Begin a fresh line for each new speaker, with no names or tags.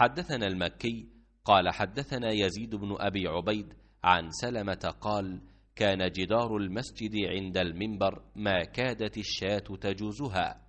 حدثنا المكي قال حدثنا يزيد بن أبي عبيد عن سلمة قال كان جدار المسجد عند المنبر ما كادت الشاة تجوزها.